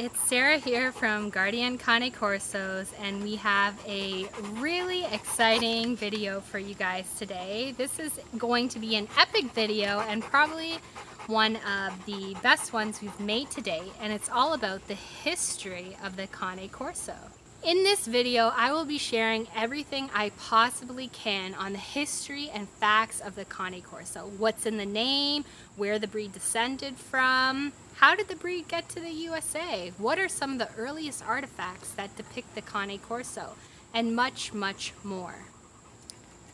it's Sarah here from Guardian Cane Corsos and we have a really exciting video for you guys today. This is going to be an epic video and probably one of the best ones we've made to date and it's all about the history of the Cane Corso. In this video, I will be sharing everything I possibly can on the history and facts of the Cane Corso. What's in the name, where the breed descended from, how did the breed get to the USA, what are some of the earliest artifacts that depict the Cane Corso, and much, much more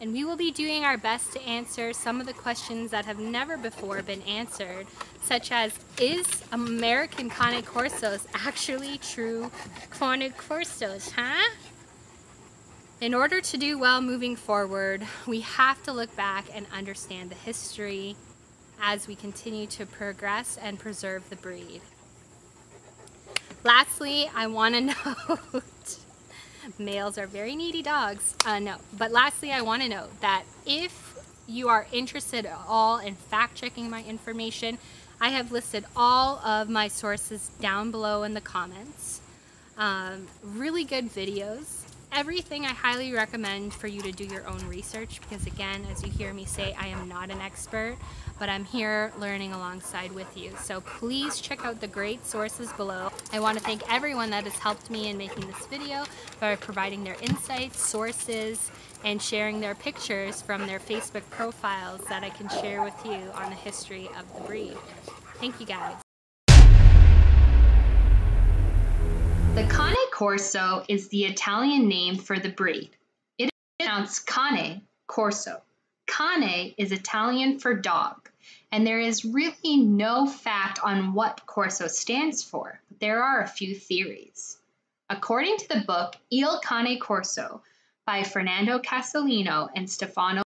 and we will be doing our best to answer some of the questions that have never before been answered, such as, is American Cane Corsos actually true Cane Corsos, huh? In order to do well moving forward, we have to look back and understand the history as we continue to progress and preserve the breed. Lastly, I want to note males are very needy dogs. Uh, no, but lastly, I want to note that if you are interested at all in fact checking my information, I have listed all of my sources down below in the comments. Um, really good videos. Everything I highly recommend for you to do your own research because again, as you hear me say, I am not an expert but I'm here learning alongside with you. So please check out the great sources below. I want to thank everyone that has helped me in making this video by providing their insights, sources, and sharing their pictures from their Facebook profiles that I can share with you on the history of the breed. Thank you guys. The Cane Corso is the Italian name for the breed. It is pronounced Cane Corso. Cane is Italian for dog, and there is really no fact on what Corso stands for. but There are a few theories. According to the book Il Cane Corso by Fernando Casolino and Stefano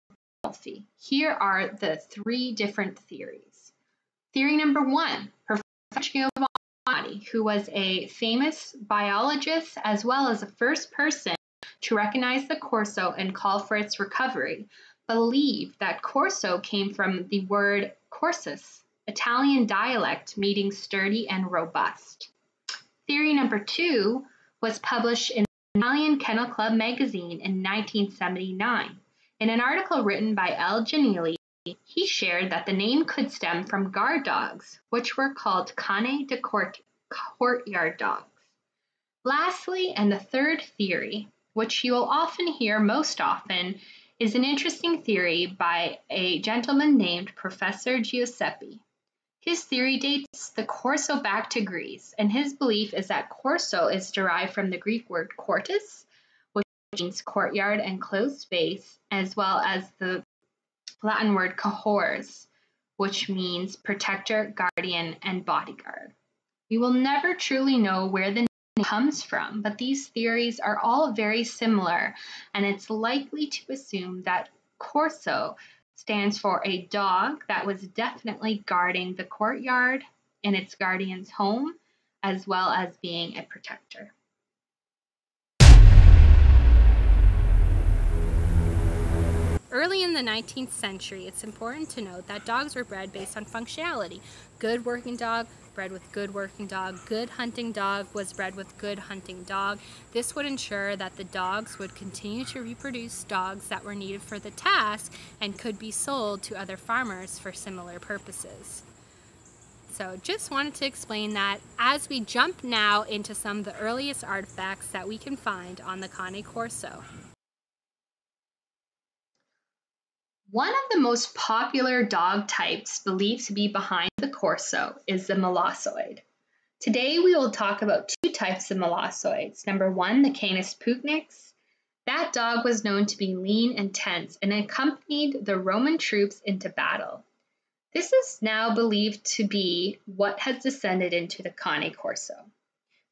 Gandolfi, here are the three different theories. Theory number one, who was a famous biologist as well as the first person to recognize the Corso and call for its recovery, believed that Corso came from the word corsus, Italian dialect meaning sturdy and robust. Theory number two was published in the Italian Kennel Club magazine in 1979. In an article written by L. Gennili, he shared that the name could stem from guard dogs, which were called cane de court, courtyard dogs. Lastly, and the third theory, which you will often hear most often, is an interesting theory by a gentleman named Professor Giuseppe. His theory dates the Corso back to Greece, and his belief is that Corso is derived from the Greek word cortus, which means courtyard and closed space, as well as the Latin word cohors, which means protector, guardian, and bodyguard. We will never truly know where the name comes from, but these theories are all very similar, and it's likely to assume that Corso stands for a dog that was definitely guarding the courtyard in its guardian's home, as well as being a protector. Early in the 19th century, it's important to note that dogs were bred based on functionality. Good working dog, bred with good working dog. Good hunting dog was bred with good hunting dog. This would ensure that the dogs would continue to reproduce dogs that were needed for the task and could be sold to other farmers for similar purposes. So just wanted to explain that as we jump now into some of the earliest artifacts that we can find on the Cane Corso. One of the most popular dog types believed to be behind the Corso is the Molossoid. Today we will talk about two types of Molossoids. Number one, the Canis pugnax. That dog was known to be lean and tense and accompanied the Roman troops into battle. This is now believed to be what has descended into the Cane Corso.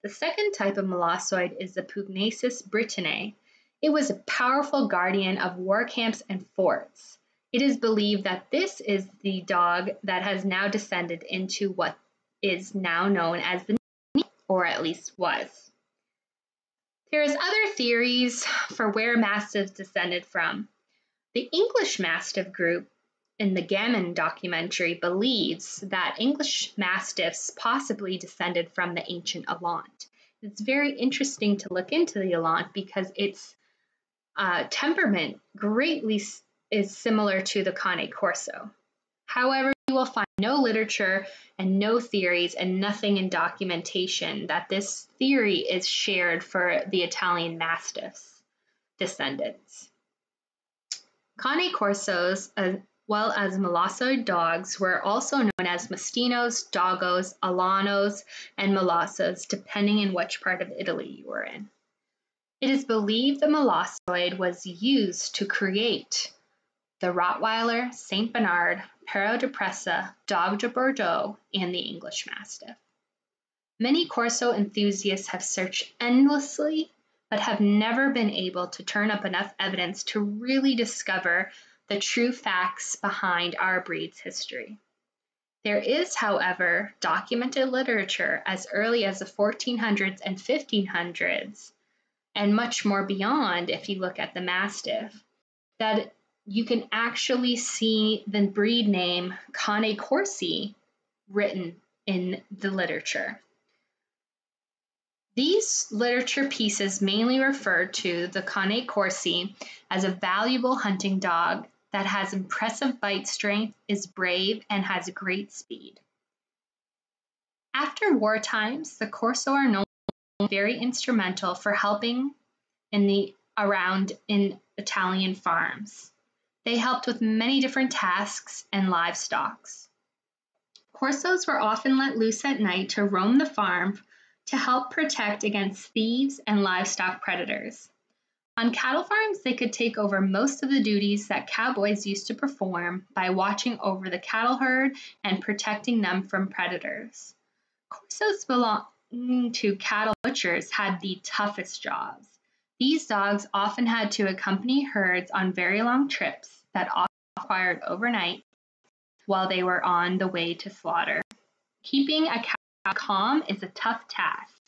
The second type of Molossoid is the Pugnacis britanniae. It was a powerful guardian of war camps and forts. It is believed that this is the dog that has now descended into what is now known as the or at least was. There is other theories for where mastiffs descended from. The English Mastiff group in the Gammon documentary believes that English Mastiffs possibly descended from the ancient Alaunt. It's very interesting to look into the Alaunt because its uh, temperament greatly is similar to the Cane Corso. However, you will find no literature and no theories and nothing in documentation that this theory is shared for the Italian Mastiffs descendants. Cane Corsos, as well as Molossoid dogs, were also known as Mastinos, Doggos, Alanos, and Molossos, depending on which part of Italy you were in. It is believed the Molossoid was used to create the Rottweiler, St. Bernard, Perro de Presa, Dogue de Bordeaux, and the English Mastiff. Many Corso enthusiasts have searched endlessly but have never been able to turn up enough evidence to really discover the true facts behind our breed's history. There is, however, documented literature as early as the 1400s and 1500s, and much more beyond if you look at the Mastiff, that you can actually see the breed name Cane Corsi written in the literature. These literature pieces mainly refer to the Cane Corsi as a valuable hunting dog that has impressive bite strength, is brave, and has great speed. After war times, the Corso are known very instrumental for helping in the around in Italian farms. They helped with many different tasks and livestock. Corsos were often let loose at night to roam the farm to help protect against thieves and livestock predators. On cattle farms, they could take over most of the duties that cowboys used to perform by watching over the cattle herd and protecting them from predators. Corsos belonging to cattle butchers had the toughest jobs. These dogs often had to accompany herds on very long trips that often required overnight while they were on the way to slaughter. Keeping a cow calm is a tough task,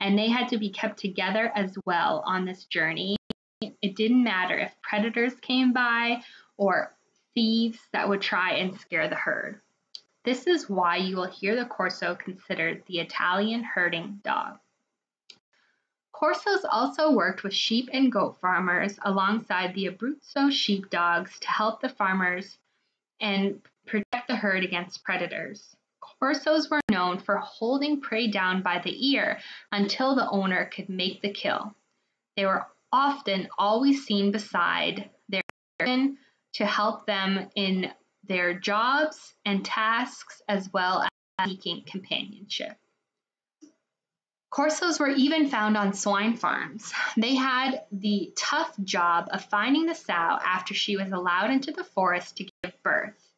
and they had to be kept together as well on this journey. It didn't matter if predators came by or thieves that would try and scare the herd. This is why you will hear the Corso considered the Italian herding dog. Corsos also worked with sheep and goat farmers alongside the Abruzzo sheepdogs to help the farmers and protect the herd against predators. Corsos were known for holding prey down by the ear until the owner could make the kill. They were often always seen beside their to help them in their jobs and tasks as well as seeking companionship. Corsos were even found on swine farms. They had the tough job of finding the sow after she was allowed into the forest to give birth.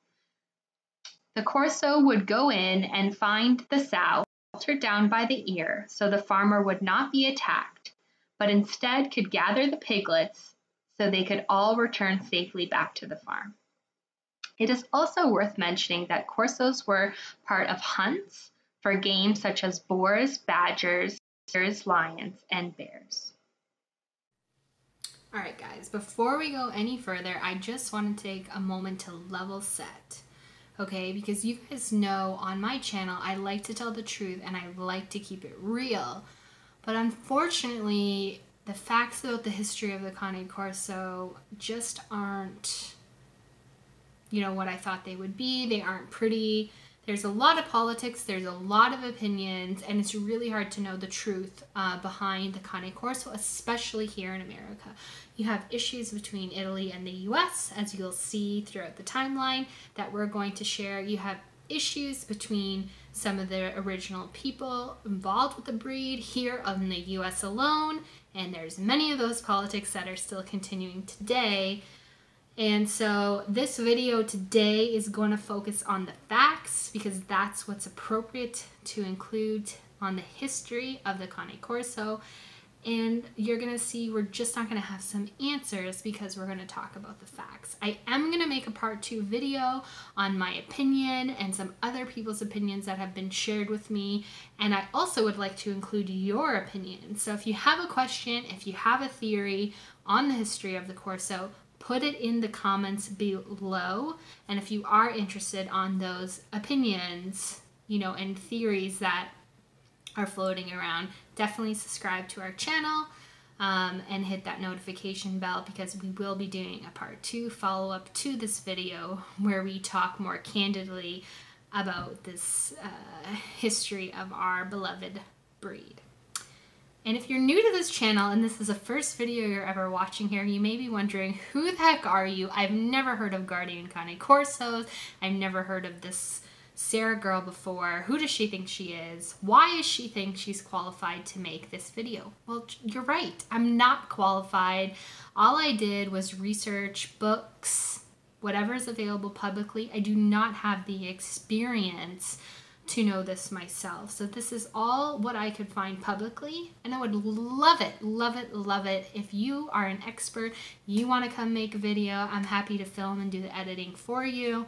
The Corso would go in and find the sow, haltered down by the ear so the farmer would not be attacked, but instead could gather the piglets so they could all return safely back to the farm. It is also worth mentioning that Corsos were part of hunts for game such as boars, badgers, lions, and bears. All right, guys, before we go any further, I just want to take a moment to level set. Okay, because you guys know on my channel, I like to tell the truth and I like to keep it real. But unfortunately, the facts about the history of the Cane Corso just aren't, you know, what I thought they would be. They aren't pretty. There's a lot of politics, there's a lot of opinions, and it's really hard to know the truth uh, behind the Cane Corso, especially here in America. You have issues between Italy and the US, as you'll see throughout the timeline that we're going to share. You have issues between some of the original people involved with the breed here in the US alone, and there's many of those politics that are still continuing today and so this video today is going to focus on the facts because that's what's appropriate to include on the history of the Cane Corso. And you're going to see we're just not going to have some answers because we're going to talk about the facts. I am going to make a part two video on my opinion and some other people's opinions that have been shared with me. And I also would like to include your opinion. So if you have a question, if you have a theory on the history of the Corso, put it in the comments below. And if you are interested on those opinions, you know, and theories that are floating around, definitely subscribe to our channel um, and hit that notification bell because we will be doing a part two follow up to this video where we talk more candidly about this uh, history of our beloved breed. And if you're new to this channel and this is the first video you're ever watching here, you may be wondering, who the heck are you? I've never heard of Guardian Cane Corsos. I've never heard of this Sarah girl before. Who does she think she is? Why does she think she's qualified to make this video? Well, you're right. I'm not qualified. All I did was research books, whatever is available publicly. I do not have the experience to know this myself. So this is all what I could find publicly and I would love it, love it, love it. If you are an expert, you want to come make a video, I'm happy to film and do the editing for you.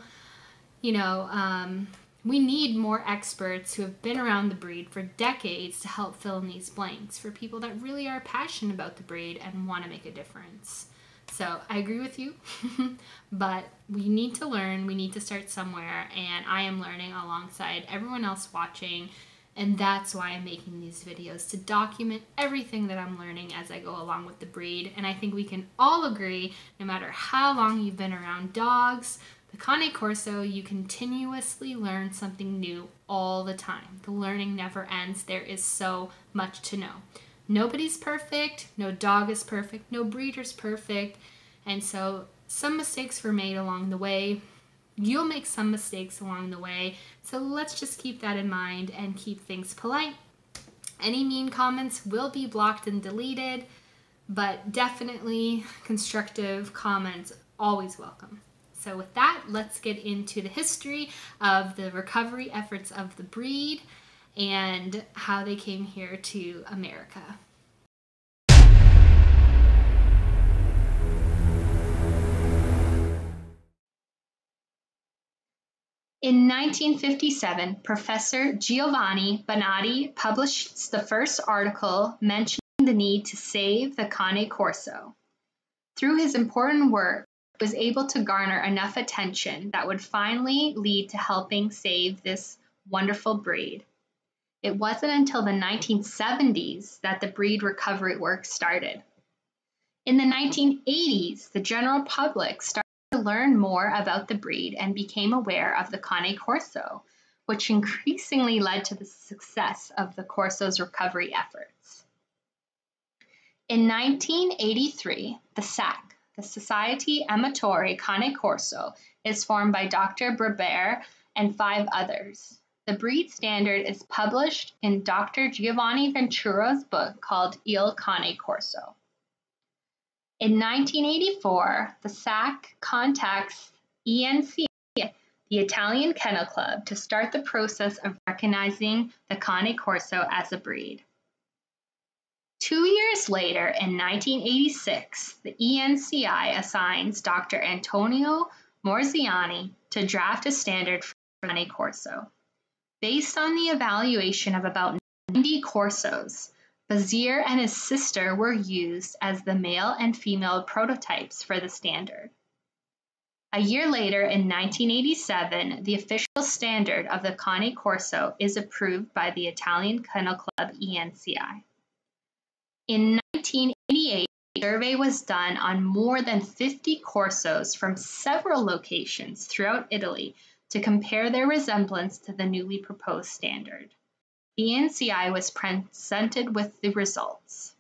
You know, um, we need more experts who have been around the breed for decades to help fill in these blanks for people that really are passionate about the breed and want to make a difference. So I agree with you, but we need to learn, we need to start somewhere, and I am learning alongside everyone else watching, and that's why I'm making these videos to document everything that I'm learning as I go along with the breed. And I think we can all agree, no matter how long you've been around dogs, the Cane Corso, you continuously learn something new all the time. The learning never ends. There is so much to know. Nobody's perfect, no dog is perfect, no breeder's perfect, and so some mistakes were made along the way. You'll make some mistakes along the way, so let's just keep that in mind and keep things polite. Any mean comments will be blocked and deleted, but definitely constructive comments always welcome. So with that, let's get into the history of the recovery efforts of the breed and how they came here to America. In 1957, Professor Giovanni Bonatti published the first article mentioning the need to save the Cane Corso. Through his important work, was able to garner enough attention that would finally lead to helping save this wonderful breed. It wasn't until the 1970s that the breed recovery work started. In the 1980s, the general public started to learn more about the breed and became aware of the Cane Corso, which increasingly led to the success of the Corso's recovery efforts. In 1983, the SAC, the Society Amatori Cane Corso is formed by Dr. Breber and five others. The breed standard is published in Dr. Giovanni Ventura's book called Il Cane Corso. In 1984, the SAC contacts ENC, the Italian Kennel Club, to start the process of recognizing the Cane Corso as a breed. Two years later, in 1986, the ENCI assigns Dr. Antonio Morsiani to draft a standard for Cane Corso. Based on the evaluation of about 90 Corsos, Basir and his sister were used as the male and female prototypes for the standard. A year later, in 1987, the official standard of the Cane Corso is approved by the Italian Kennel Club ENCI. In 1988, a survey was done on more than 50 Corsos from several locations throughout Italy to compare their resemblance to the newly proposed standard. The NCI was presented with the results.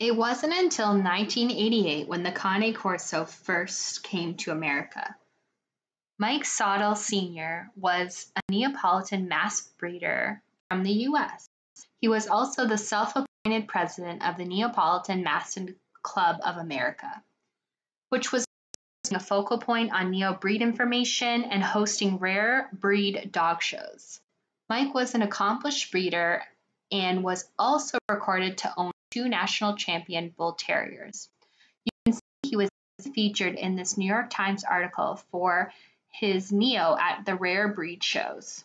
It wasn't until 1988 when the Cane Corso first came to America. Mike Sottile Sr. was a Neapolitan mass breeder from the U.S. He was also the self appointed president of the Neapolitan Mastin Club of America, which was a focal point on neo breed information and hosting rare breed dog shows. Mike was an accomplished breeder and was also recorded to own two national champion bull terriers. You can see he was featured in this New York Times article for his Neo at the rare breed shows.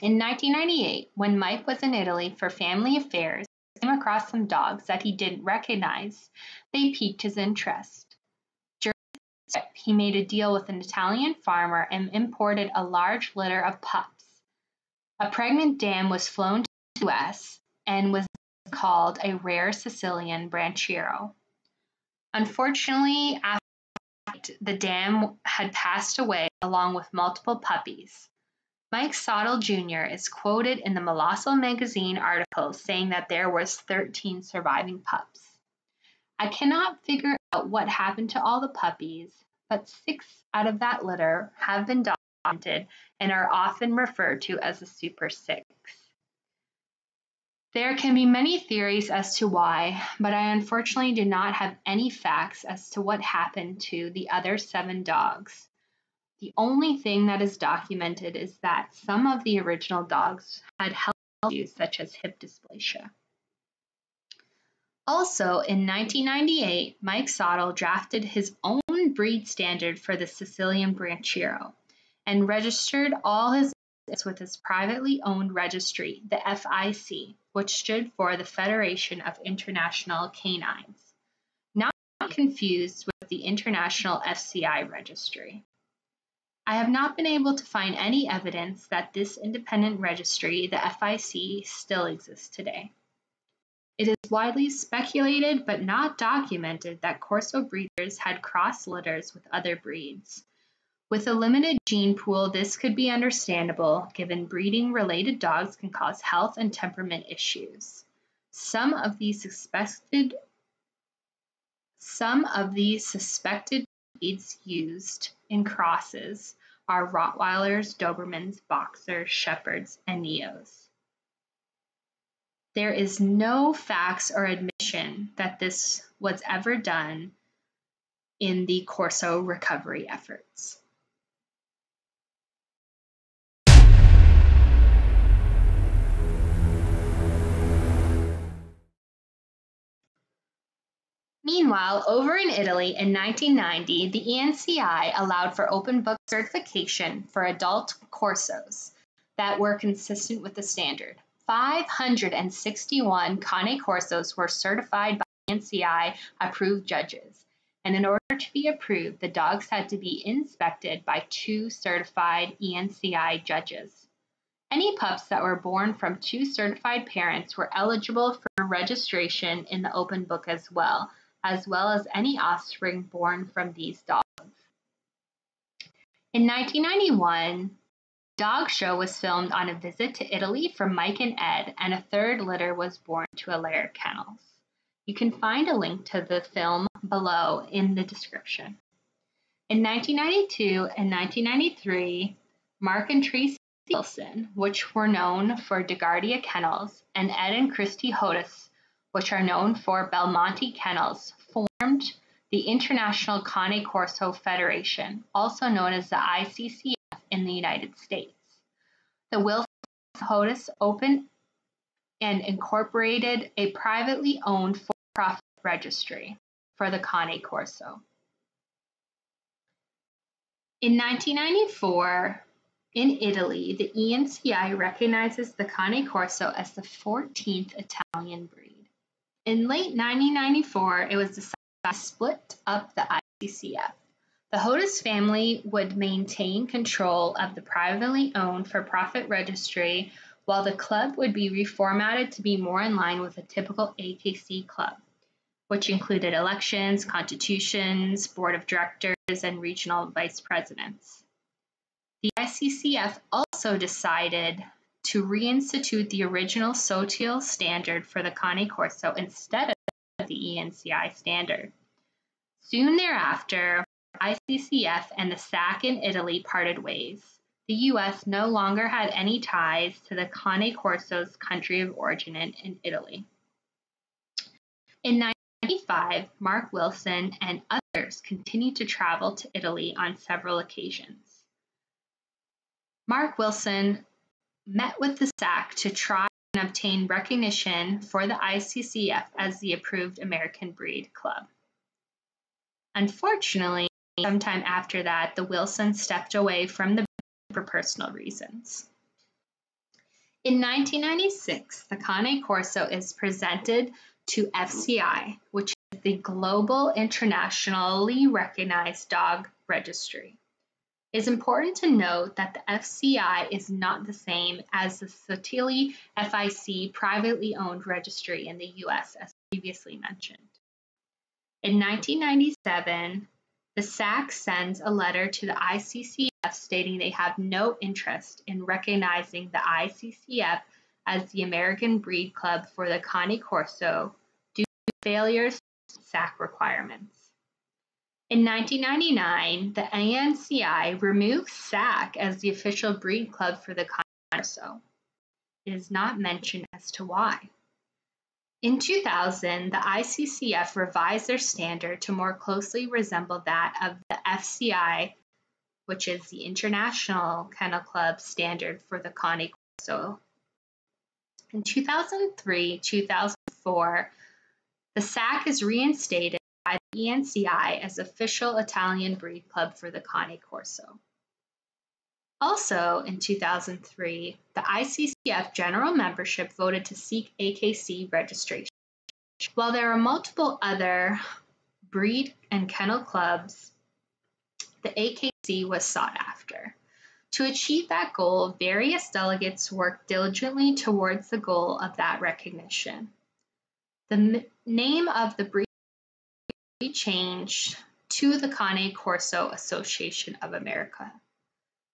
In 1998, when Mike was in Italy for family affairs, he came across some dogs that he didn't recognize. They piqued his interest. During this trip, he made a deal with an Italian farmer and imported a large litter of pups. A pregnant dam was flown to the US and was called a rare Sicilian Branchiero. Unfortunately, after the dam had passed away along with multiple puppies. Mike Sottile Jr. is quoted in the Molossil magazine article saying that there was 13 surviving pups. I cannot figure out what happened to all the puppies, but six out of that litter have been documented and are often referred to as the Super Six. There can be many theories as to why, but I unfortunately do not have any facts as to what happened to the other seven dogs. The only thing that is documented is that some of the original dogs had health issues such as hip dysplasia. Also, in 1998, Mike Sottile drafted his own breed standard for the Sicilian Branchiero and registered all his with his privately owned registry, the FIC, which stood for the Federation of International Canines, not confused with the International FCI registry. I have not been able to find any evidence that this independent registry, the FIC, still exists today. It is widely speculated but not documented that Corso breeders had cross litters with other breeds. With a limited gene pool, this could be understandable given breeding related dogs can cause health and temperament issues. Some of these suspected some of these suspected breeds used in crosses are Rottweilers, Dobermans, Boxers, Shepherds, and Neos. There is no facts or admission that this was ever done in the Corso recovery efforts. Meanwhile, over in Italy in 1990, the ENCI allowed for open book certification for adult corsos that were consistent with the standard. 561 Cane Corsos were certified by ENCI approved judges, and in order to be approved, the dogs had to be inspected by two certified ENCI judges. Any pups that were born from two certified parents were eligible for registration in the open book as well, as well as any offspring born from these dogs. In 1991, Dog Show was filmed on a visit to Italy from Mike and Ed, and a third litter was born to Allaire Kennels. You can find a link to the film below in the description. In 1992 and 1993, Mark and Tracy Wilson, which were known for DeGuardia Kennels, and Ed and Christy Hodis which are known for Belmonte Kennels, formed the International Cane Corso Federation, also known as the ICCF in the United States. The Wilson Hodis opened and incorporated a privately owned for-profit registry for the Cane Corso. In 1994, in Italy, the ENCI recognizes the Cane Corso as the 14th Italian breed. In late 1994, it was decided to split up the ICCF. The Hodis family would maintain control of the privately owned for profit registry, while the club would be reformatted to be more in line with a typical AKC club, which included elections, constitutions, board of directors, and regional vice presidents. The ICCF also decided to reinstitute the original Sottile standard for the Cane Corso instead of the ENCI standard. Soon thereafter, ICCF and the SAC in Italy parted ways. The US no longer had any ties to the Cane Corso's country of origin in Italy. In 1995, Mark Wilson and others continued to travel to Italy on several occasions. Mark Wilson met with the SAC to try and obtain recognition for the ICCF as the approved American Breed Club. Unfortunately, sometime after that, the Wilsons stepped away from the for personal reasons. In 1996, the Cane Corso is presented to FCI, which is the global internationally recognized dog registry. It's important to note that the FCI is not the same as the Sottile FIC privately owned registry in the US, as previously mentioned. In 1997, the SAC sends a letter to the ICCF stating they have no interest in recognizing the ICCF as the American Breed Club for the Cane Corso due to failures SAC requirements. In 1999, the ENCI removed SAC as the official breed club for the Cane It is not mentioned as to why. In 2000, the ICCF revised their standard to more closely resemble that of the FCI, which is the International Kennel Club standard for the Corso. In 2003 2004, the SAC is reinstated ENCI as official Italian breed club for the Cane Corso. Also, in 2003, the ICCF general membership voted to seek AKC registration. While there are multiple other breed and kennel clubs, the AKC was sought after. To achieve that goal, various delegates worked diligently towards the goal of that recognition. The name of the breed changed to the Cane Corso Association of America.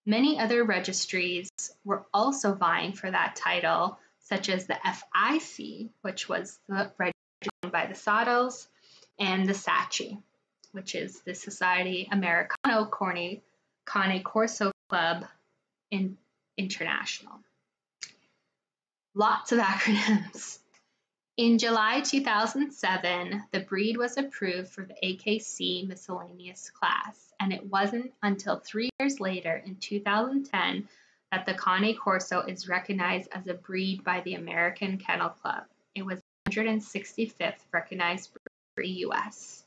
Many other registries were also vying for that title, such as the FIC, which was the registry by the Sottiles, and the SACI, which is the Society Americano Corny Cane Corso Club in International. Lots of acronyms. In July 2007, the breed was approved for the AKC miscellaneous class, and it wasn't until three years later, in 2010, that the Cane Corso is recognized as a breed by the American Kennel Club. It was 165th recognized breed in the US.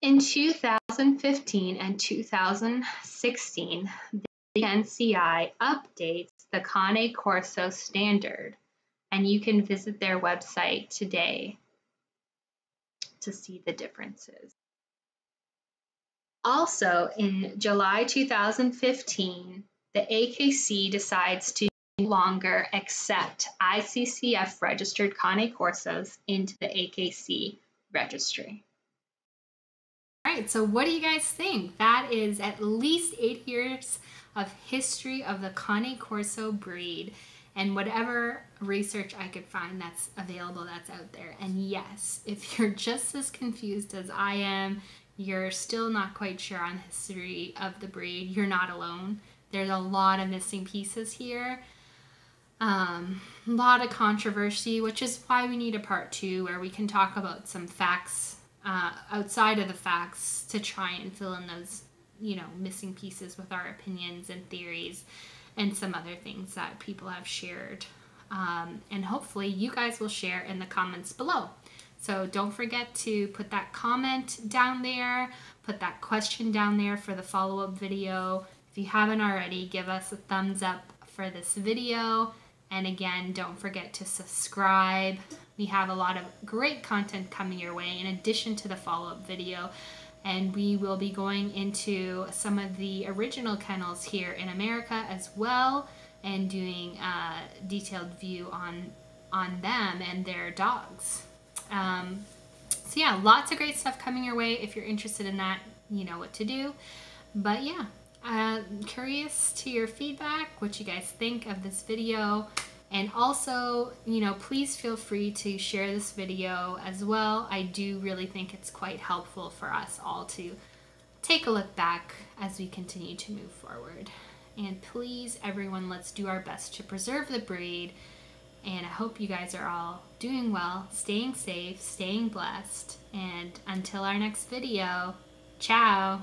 In 2015 and 2016, the NCI updates the Cane Corso standard and you can visit their website today to see the differences. Also, in July 2015, the AKC decides to no longer accept ICCF registered Cane Corsos into the AKC registry. All right, so what do you guys think? That is at least eight years of history of the Cane Corso breed and whatever research I could find that's available that's out there. And yes, if you're just as confused as I am, you're still not quite sure on the history of the breed, you're not alone. There's a lot of missing pieces here. Um, a lot of controversy, which is why we need a part two where we can talk about some facts uh, outside of the facts to try and fill in those, you know, missing pieces with our opinions and theories and some other things that people have shared. Um, and hopefully, you guys will share in the comments below. So don't forget to put that comment down there, put that question down there for the follow up video. If you haven't already, give us a thumbs up for this video. And again, don't forget to subscribe. We have a lot of great content coming your way in addition to the follow up video and we will be going into some of the original kennels here in America as well and doing a detailed view on on them and their dogs. Um, so yeah, lots of great stuff coming your way. If you're interested in that, you know what to do. But yeah, uh, curious to your feedback, what you guys think of this video. And also, you know, please feel free to share this video as well. I do really think it's quite helpful for us all to take a look back as we continue to move forward. And please, everyone, let's do our best to preserve the breed. And I hope you guys are all doing well, staying safe, staying blessed. And until our next video, ciao!